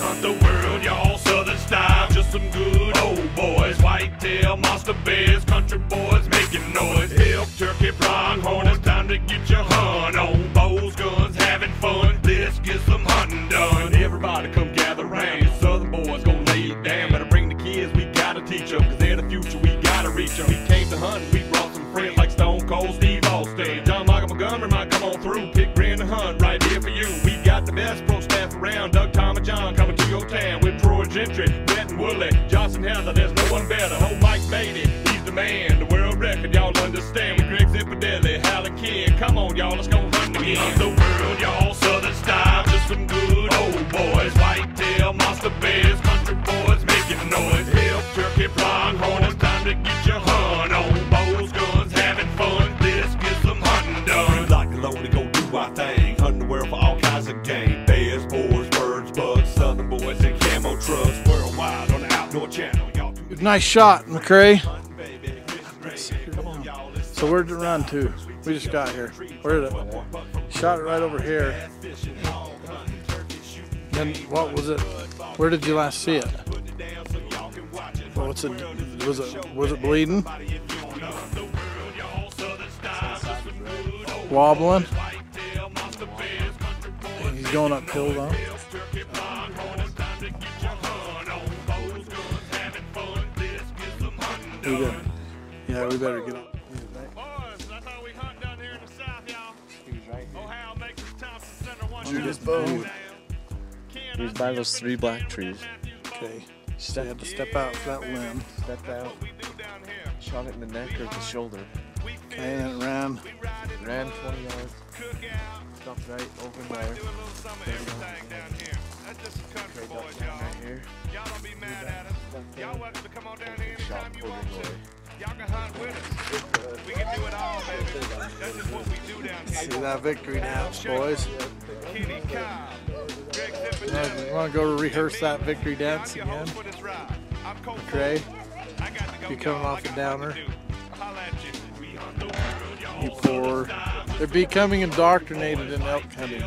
hunt the world, y'all. Southern style, just some good old boys. Whitetail, monster bears, country boys making noise. Elk, turkey, pronghorn, it's time to get your hunt on. Bows, guns, having fun. Let's get some hunting done. Everybody come gather round. Your Southern boys gonna lay it down. Better bring the kids, we gotta teach them. Cause they're the future, we gotta reach them. We came to hunt, we brought some friends like Stone Cold Steve Austin. John Michael Montgomery might come on through. Pick Brandon Hunt right here for you. We got the best around. Doug, Tom, and John coming to your town with Troy Gentry, Brett and Woolley, Johnson Heather. There's no one better. Oh, Mike Beatty, he's the man. The world record, y'all understand. We Greg Zipadelli, Hallie King. Come on, y'all, let's go hunt again. Hunt the world, y'all. Southern style, just some good old boys. White Whitetail, monster bears, country boys making noise. Elk, turkey, pronghorn, it's time to get your hunt on. Bows, guns, having fun. Let's get some hunting done. Like to load go do our thing. Hunting the world for all kinds of game. Nice shot, MyCrae. So where'd it run to? We just got here. Where did it? Shot it right over here. Then what was it? Where did you last see it? What's it? Was it was it bleeding? Wobbling? He's going uphill though. We better, yeah, we better get up. Boys, I thought we hunt down here in the south, y'all. Ohio makes the Thompson Center one Shoot down his bow. down. He's by those three black trees. Okay. So you had to step out for that limb. Stepped out, we do down here. shot it in the neck or the shoulder. Okay, and it ran. Ran 20 yards, Cook out. stopped right over Might there. Do a little some of everything down here. That's just some country Straight boys, y'all. right. Y'all don't be mad at us. Y'all welcome to come on down here anytime you want to. Y'all can hunt with us. We can do it all, baby. That's just what we do down See that victory dance, boys. Kenny Cobb, Greg You want to go rehearse that victory dance again? host for this ride. I'm Colt McCray, I got to go, you coming off the downer? work to do. Holla at you. We hunt the world, y'all. you poor. They're becoming indoctrinated in elk hunting.